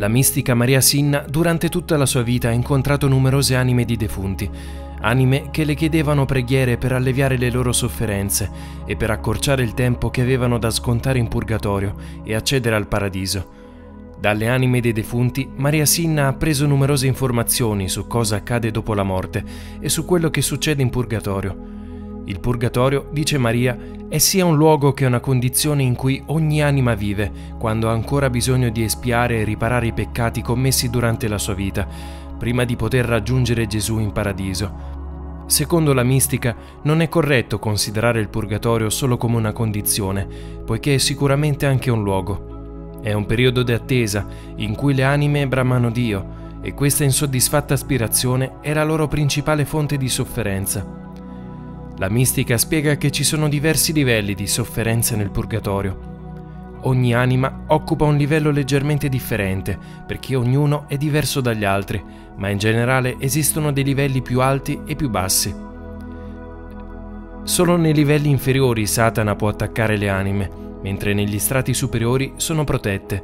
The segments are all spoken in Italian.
La mistica Maria Sinna durante tutta la sua vita ha incontrato numerose anime di defunti, anime che le chiedevano preghiere per alleviare le loro sofferenze e per accorciare il tempo che avevano da scontare in purgatorio e accedere al paradiso. Dalle anime dei defunti, Maria Sinna ha preso numerose informazioni su cosa accade dopo la morte e su quello che succede in purgatorio. Il purgatorio, dice Maria, è sia un luogo che una condizione in cui ogni anima vive quando ha ancora bisogno di espiare e riparare i peccati commessi durante la sua vita, prima di poter raggiungere Gesù in paradiso. Secondo la mistica, non è corretto considerare il purgatorio solo come una condizione, poiché è sicuramente anche un luogo. È un periodo di attesa in cui le anime bramano Dio e questa insoddisfatta aspirazione è la loro principale fonte di sofferenza. La mistica spiega che ci sono diversi livelli di sofferenza nel purgatorio. Ogni anima occupa un livello leggermente differente perché ognuno è diverso dagli altri, ma in generale esistono dei livelli più alti e più bassi. Solo nei livelli inferiori Satana può attaccare le anime mentre negli strati superiori sono protette.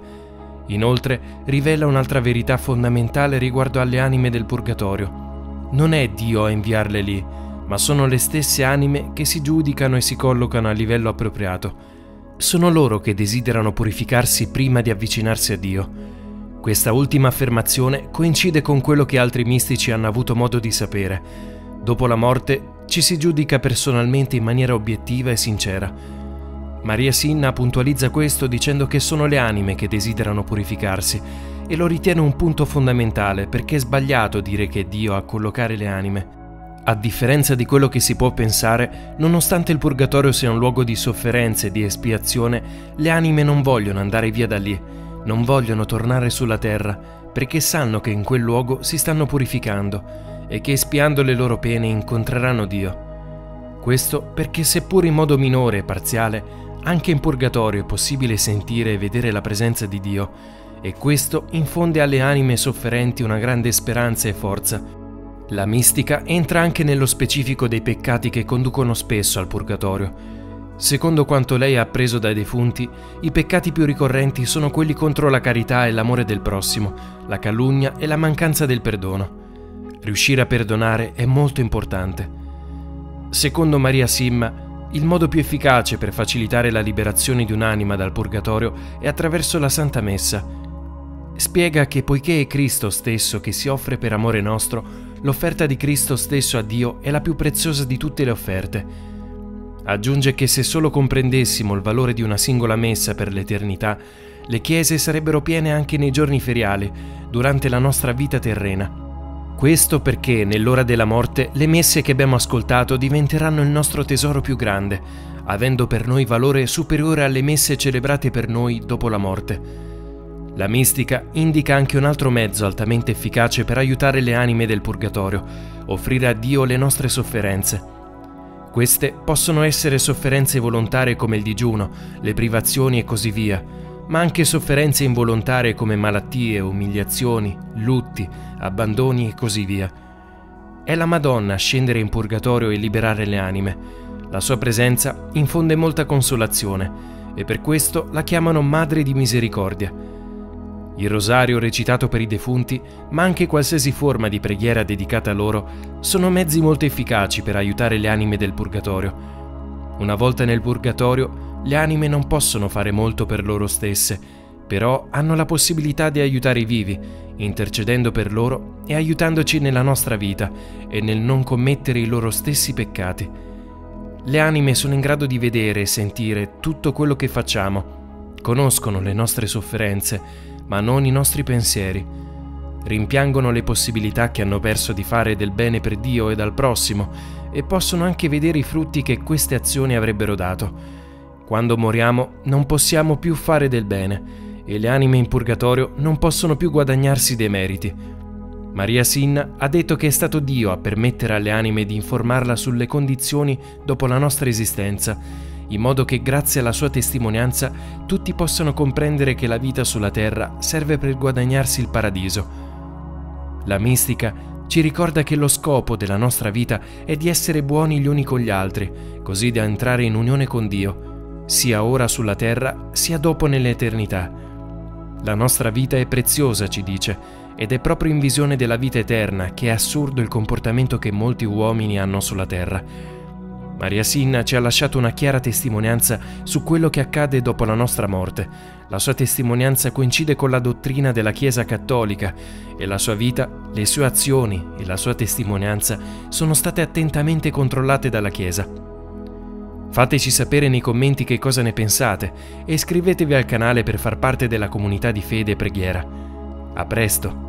Inoltre rivela un'altra verità fondamentale riguardo alle anime del purgatorio. Non è Dio a inviarle lì, ma sono le stesse anime che si giudicano e si collocano a livello appropriato. Sono loro che desiderano purificarsi prima di avvicinarsi a Dio. Questa ultima affermazione coincide con quello che altri mistici hanno avuto modo di sapere. Dopo la morte ci si giudica personalmente in maniera obiettiva e sincera. Maria Sinna puntualizza questo dicendo che sono le anime che desiderano purificarsi e lo ritiene un punto fondamentale perché è sbagliato dire che è Dio a collocare le anime. A differenza di quello che si può pensare, nonostante il purgatorio sia un luogo di sofferenza e di espiazione, le anime non vogliono andare via da lì, non vogliono tornare sulla terra, perché sanno che in quel luogo si stanno purificando e che espiando le loro pene incontreranno Dio. Questo perché seppur in modo minore e parziale, anche in purgatorio è possibile sentire e vedere la presenza di Dio e questo infonde alle anime sofferenti una grande speranza e forza. La mistica entra anche nello specifico dei peccati che conducono spesso al purgatorio. Secondo quanto lei ha appreso dai defunti, i peccati più ricorrenti sono quelli contro la carità e l'amore del prossimo, la calunnia e la mancanza del perdono. Riuscire a perdonare è molto importante. Secondo Maria Simma, il modo più efficace per facilitare la liberazione di un'anima dal purgatorio è attraverso la Santa Messa. Spiega che poiché è Cristo stesso che si offre per amore nostro, l'offerta di Cristo stesso a Dio è la più preziosa di tutte le offerte. Aggiunge che se solo comprendessimo il valore di una singola messa per l'eternità, le chiese sarebbero piene anche nei giorni feriali, durante la nostra vita terrena. Questo perché nell'ora della morte le messe che abbiamo ascoltato diventeranno il nostro tesoro più grande, avendo per noi valore superiore alle messe celebrate per noi dopo la morte. La mistica indica anche un altro mezzo altamente efficace per aiutare le anime del purgatorio, offrire a Dio le nostre sofferenze. Queste possono essere sofferenze volontarie come il digiuno, le privazioni e così via, ma anche sofferenze involontarie come malattie, umiliazioni, lutti, abbandoni e così via. È la Madonna a scendere in purgatorio e liberare le anime. La sua presenza infonde molta consolazione e per questo la chiamano Madre di Misericordia. Il rosario recitato per i defunti, ma anche qualsiasi forma di preghiera dedicata a loro, sono mezzi molto efficaci per aiutare le anime del purgatorio. Una volta nel purgatorio, le anime non possono fare molto per loro stesse, però hanno la possibilità di aiutare i vivi, intercedendo per loro e aiutandoci nella nostra vita e nel non commettere i loro stessi peccati. Le anime sono in grado di vedere e sentire tutto quello che facciamo, conoscono le nostre sofferenze, ma non i nostri pensieri. Rimpiangono le possibilità che hanno perso di fare del bene per Dio e dal prossimo e possono anche vedere i frutti che queste azioni avrebbero dato quando moriamo non possiamo più fare del bene e le anime in purgatorio non possono più guadagnarsi dei meriti. Maria Sinna ha detto che è stato Dio a permettere alle anime di informarla sulle condizioni dopo la nostra esistenza, in modo che grazie alla sua testimonianza tutti possano comprendere che la vita sulla terra serve per guadagnarsi il paradiso. La mistica ci ricorda che lo scopo della nostra vita è di essere buoni gli uni con gli altri, così da entrare in unione con Dio sia ora sulla terra sia dopo nell'eternità. La nostra vita è preziosa, ci dice, ed è proprio in visione della vita eterna che è assurdo il comportamento che molti uomini hanno sulla terra. Maria Sinna ci ha lasciato una chiara testimonianza su quello che accade dopo la nostra morte. La sua testimonianza coincide con la dottrina della Chiesa cattolica e la sua vita, le sue azioni e la sua testimonianza sono state attentamente controllate dalla Chiesa. Fateci sapere nei commenti che cosa ne pensate e iscrivetevi al canale per far parte della comunità di fede e preghiera. A presto!